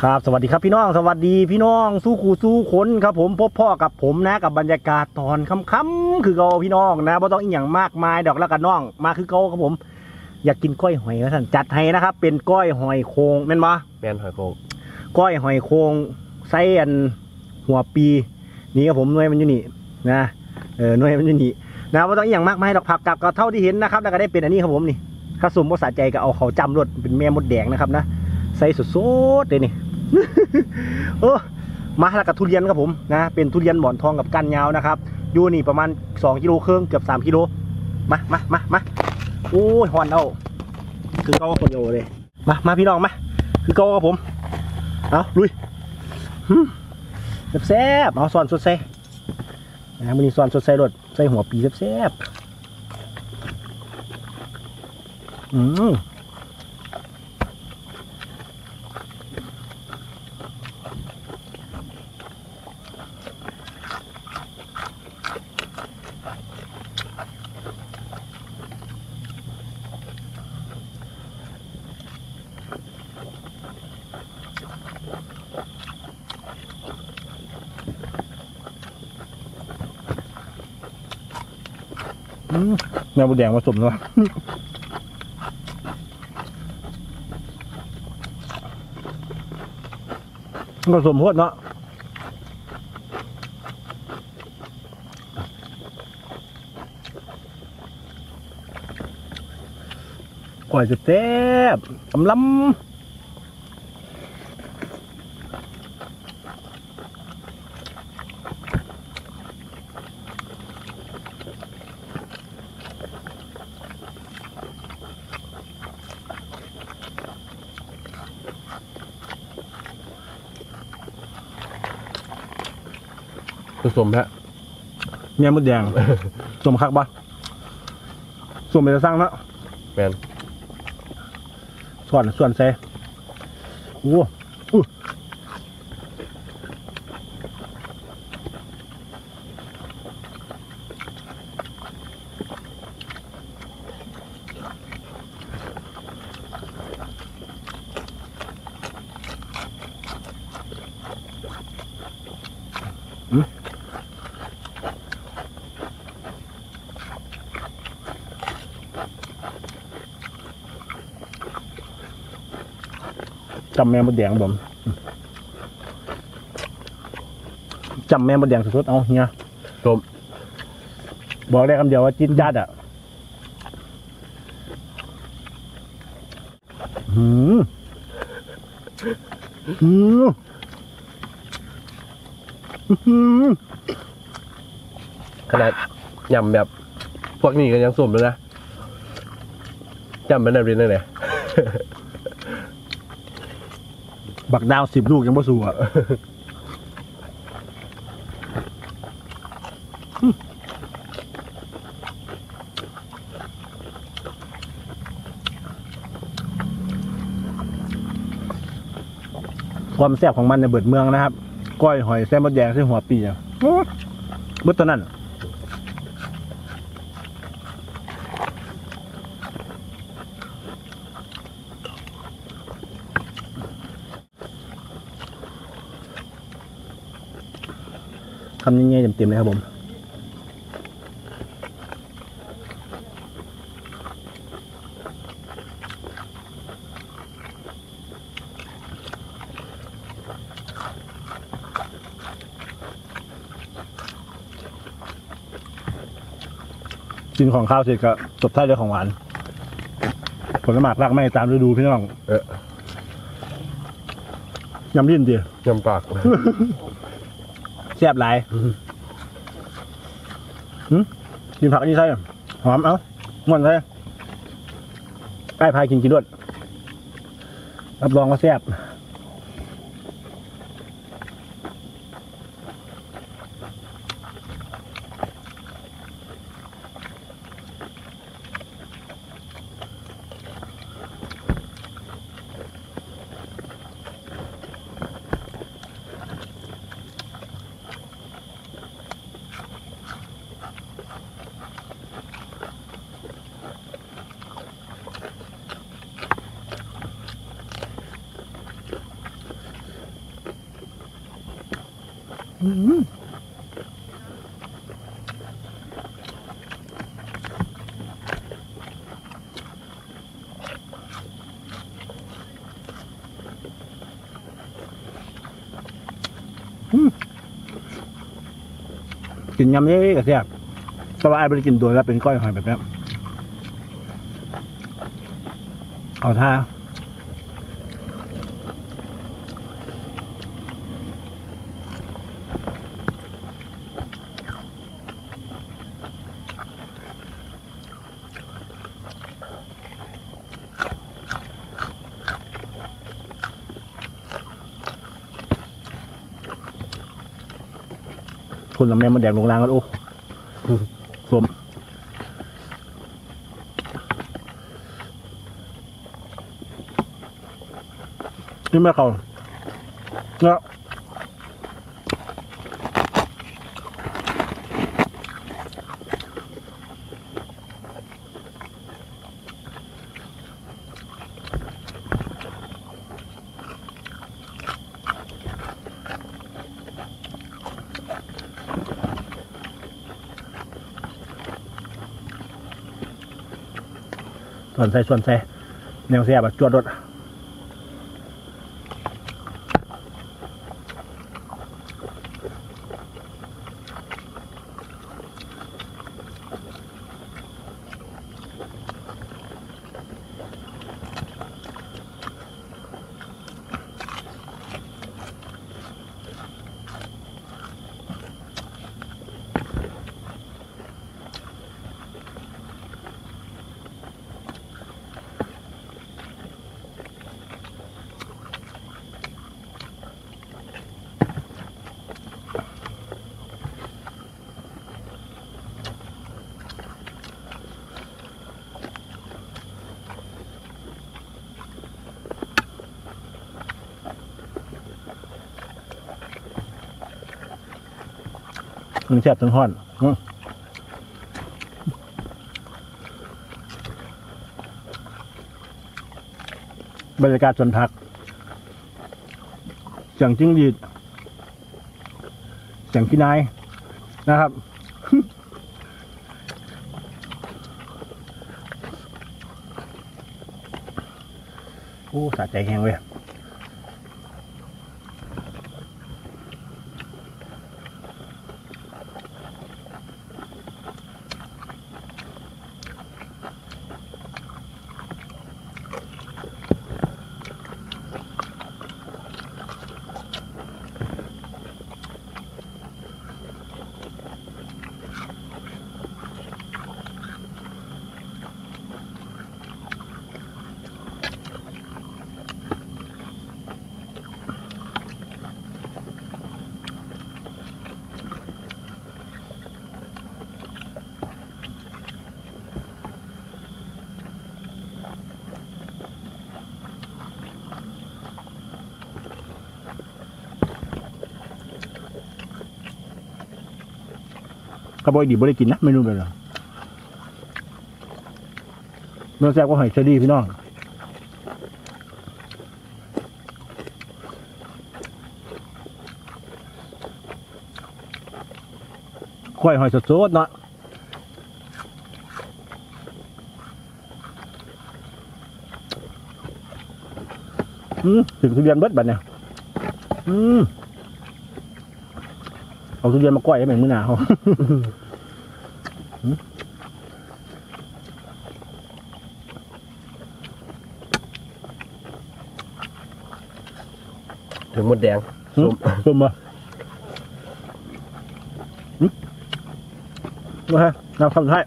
ครับสวัสดีครับพี่น้องสวัสดีพี่น้องสู้ขู่สู้คนครับผมพบพ่อกับผมนะกับบรรยากาศตอนค่ำๆคือเกาพี่น้องนะไม่ต้องอีกอย่างมากมายดอกแล้วกันน้องมาคือเกาครับผม อยากกินก้อยหอยนะท่านจัดให้นะครับ เป็นก้อยหอยโคงแม่นมะแมนหอยโขงก้อยหอยโคงไส้อันหัวปี นี่ครับผมหน่วยมันอยู่นี่นะเออหน่วยมันอยู่นี่นะไม่ต้องอีกอย่างมากมายดอกผักกับก็เท่าที่เห็นนะครับ แล้วก็ได้เป็นอันนี้ครับผมนี่ข้าสุ่มภาษาใจก็เอาเขาจำรวดเป็นแม่มดแดงนะครับนะใส่สดๆเลยนี่ เออมาแล้วกับทุเรียนครับผมนะ เป็นทุเรียนหมอนทองกับก้านยาวนะครับอยู่นี่ประมาณ2กิโลครึ่งเกือบ3กิโลมามามามาโอ้ยหอนเอาคือเก้าคนโยเลยมามาพี่น้องมาคือเก้าครับผมเอาลุยแซ่บเอาซอนสดใส่นะมันนี่ซอนสดใส่รสใส่หัวปีแซ่บอืม แมวบุแดงผสมด้วยผสมโพดเนาะก่อยจะแซ่บกำลผ สมฮะำแมวบุแดงสมคักบ่สมไปจะสร้างเนาะแมนส่วนส่วนเซโอ้อู้ จำแมวมดแดงผมจำแมวมดแดงสุดๆเอาเฮียสมบอกได้คำเดียวว่าจิ้นจัดอะหืมหืมหืมขนาดยำแบบ พวกนี้ก็ยังสมเลยนะจำเป็นอะไรนั่นเลย บักดาวสิบลูกยังบ่สู้อะความแซ่บของมันในเบิดเมืองนะครับ ก้อยหอยแซ่บมดแดงใส่หัวปีอะเบิดตัวนั้น คำง่ายๆเต็มๆเลยครับผมกินของข้าวเสร็จก็จบท้ายด้วยของหวาน ผลไม้รากไม้ตามฤดูพี่น้อง เออยำลิ้นดียำปากแซ่บหลายหึกินผักนี่ใช่หอมเอ้าม่วนใช่ไอ้พายกินกินด้วยรับรองว่าแซ่บ กินยำนี้ก็แซ่บแต่ว่าไอ้ไม่ได้กินตัวแล้วเป็นก้อยหอยแบบนี้เอาท่า คนลำแม่มันแดงลงล่างกันโอ้สมนี่แม่เขาเนาะ ส่วนใส่ส่วนใส่แนวเสียบจวดรถถึงแซ่บถึงห้อนบรรยากาศสวนพักเสียงจิ้งหรีดเสียงขี้นายนะครับโอ้สะใจแห้งเว้ย กระบอยดีบ่ได้กินนะเมนูแบบนี้เนื้อแซ่บก็หอยเชอรี่พี่น้องควายหอยสดๆเนาะถึงทุเรียนเบิดบัดเนี่ยอืม เอาทุเรียนมาก้อยให้เหมือนมื้อหนาวถึงหมดแดงส้มส้มมาอืมว่าฮะน้ำคำท้าย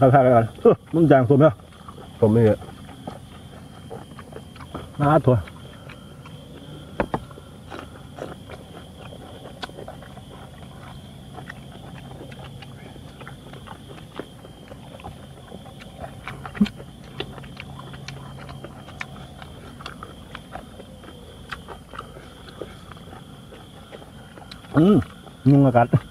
คำท้ายไปก่อนเออมึงจางส้มแล้วผมไม่เยอะน้าถั่วอืมยุงอากา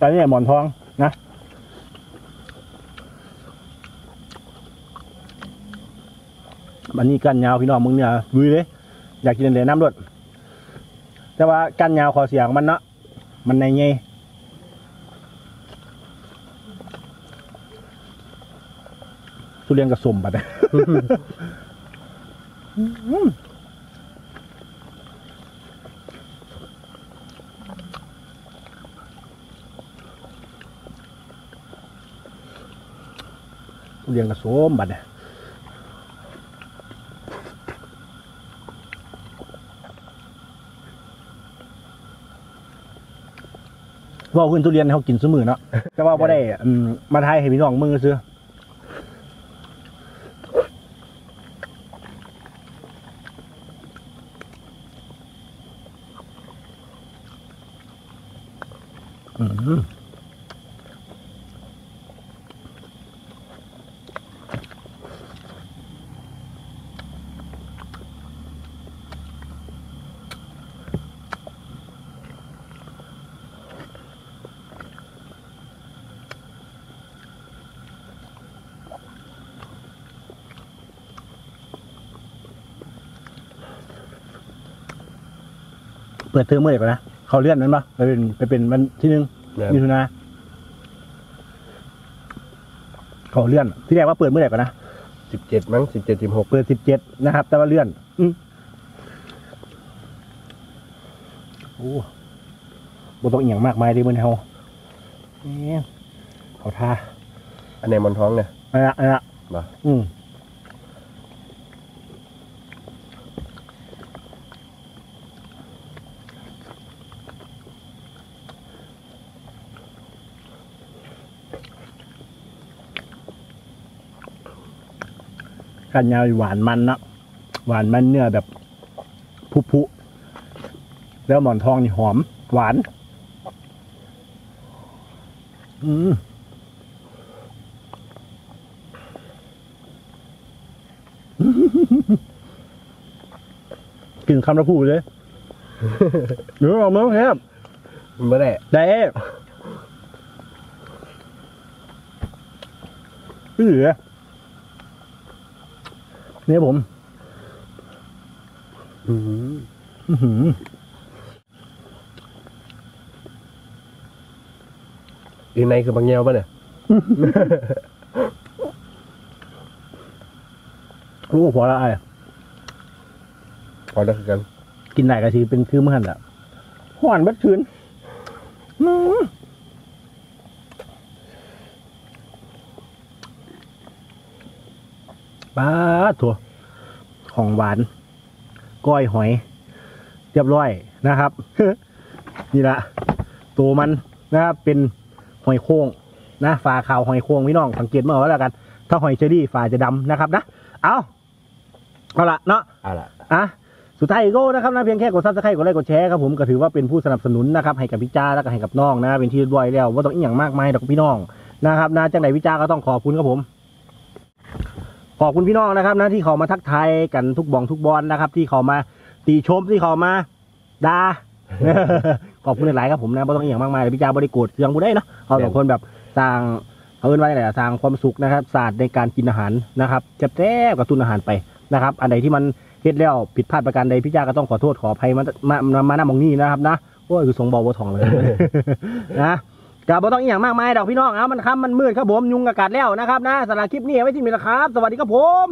อันนี้หมอนทองนะอันนี้กันยาวพี่น้องมึงเนี่ยลุยเลยอยากกินเลยน้ำรดแต่ว่ากันยาวขอเสียงมันเนาะมันในไงทุเรียนกับสมบัด เรียนกับสมบัดเนี่ยว่าขึ้นทุเรียนให้เขากินสมือเนาะแต่ว่าไ่ได้อืมมาไทยให้พี่น้องมือซื้ออืม ปิดเทอมเมื่อไหร่ก่อนนะเขาเลื่อนนั้นปะไปเป็นไปเป็นวันที่หนึ่งแม่นมิถุนาเขาเลื่อน ที่แรกว่าเปิดเมื่อไหร่ก่อนนะสิบเจ็ดมั้งสิบเจ็ดสิบหกเปิดสิบเจ็ดนะครับ แต่ว่าเลื่อนอืมโอ้บ่ต้องอหย่างมากมายเลยมันเฮาเอ๊ะเขาท่าอันไหนมอนท้องเนี่ย อันละอันละบ่อืม กันยาวหวานมันนะหวานมันเนื้อแบบผุๆแล้วหมอนทองนี่หอม หวาน อืมกินคำละพูเลยหรือเอามั้งครับมันไม่ได้ได้พี่เหลือ เนี่ยผมอืมอื้อหืออีกในคือบางเงียวป่ะเนี่ยรู้ว่าพอละไอ้พอแล้วคือกัน กินไหนก็ทีเป็นคือมันอะหวานบัดคืนอื้อ ป้าดถั่วของหวานก้อยหอย เรียบร้อยนะครับ นี่ละตัวมันนะครับเป็นหอยโค้งนะฝาขาวหอยโค้งพี่น้องสังเกตเมื่อาไว้แล้วกัน ถ้าหอยเชอรี่ฝาจะดำนะครับนะเอาเอาละเนาะเอาล่ะอะสุดท้ายอีกโก้นะครับนะเพียงแค่กดซับสไครต์กดไลค์กดแชร์ครับผมก็ถือว่าเป็นผู้สนับสนุนนะครับให้กับพี่จ้าแล้วก็ให้กับน้องนะเป็นที่เรียบร้อยแล้วว่าต้องอีกอย่างมากมายดอกพี่น้องนะครับนะจังไหนพี่จ้าก็ต้องขอบคุณครับผม ขอบคุณพี่น้องนะครับนะที่เขามาทักทายกันทุกบองทุกบอลนะครับ ที่เขามาตีชมที่เขามาด่าขอบคุณหลายๆครับผมนะไม่ต้องอย่างมากมายพี่จ้าบริโกรธเรื่องบุได้เนาะเขาสองคนแบบสร้างเขาเอิ้นว่าอะไรสร้างความสุขนะครับศาสตร์ในการกินอาหารนะครับจะแซ่บกับตุนอาหารไปนะครับ อันใดที่มันเฮ็ดแล้วผิดพลาดประการใดพี่จ้าก็ต้องขอโทษขออภัยมามามามาหน้ามองนี่นะครับนะโอ้ยคือสงบอวทองเลยนะ กับบ่ต้องอีหย่างมากมายดอกพี่น้องเอามันค้ำมันมืดครับผมยุงอากาศแล้วนะครับนะสาระคลิปนี้ไว้ที่มีนะครับ สวัสดีครับผม